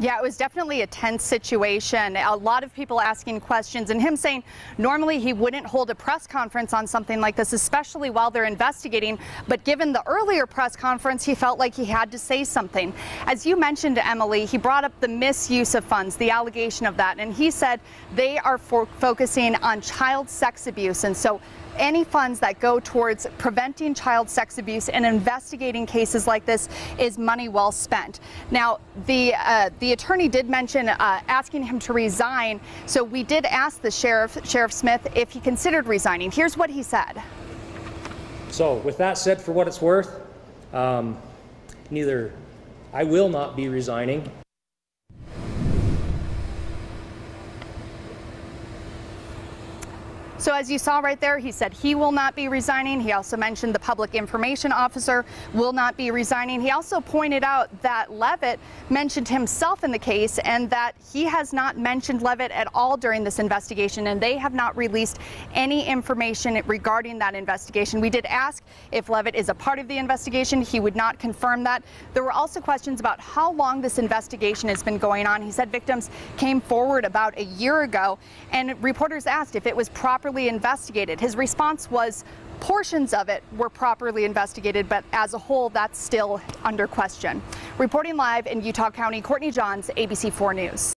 Yeah, it was definitely a tense situation. A lot of people asking questions and him saying normally he wouldn't hold a press conference on something like this, especially while they're investigating. But given the earlier press conference, he felt like he had to say something. As you mentioned, Emily, he brought up the misuse of funds, the allegation of that, and he said they are focusing on child sex abuse. And so any funds that go towards preventing child sex abuse and investigating cases like this is money well spent. Now, the uh, the attorney did mention uh, asking him to resign, so we did ask the sheriff, Sheriff Smith, if he considered resigning. Here's what he said. So, with that said, for what it's worth, um, neither I will not be resigning So as you saw right there, he said he will not be resigning. He also mentioned the public information officer will not be resigning. He also pointed out that Levitt mentioned himself in the case and that he has not mentioned Levitt at all during this investigation and they have not released any information regarding that investigation. We did ask if Levitt is a part of the investigation. He would not confirm that. There were also questions about how long this investigation has been going on. He said victims came forward about a year ago and reporters asked if it was properly properly investigated. His response was portions of it were properly investigated, but as a whole, that's still under question. Reporting live in Utah County, Courtney Johns, ABC4 News.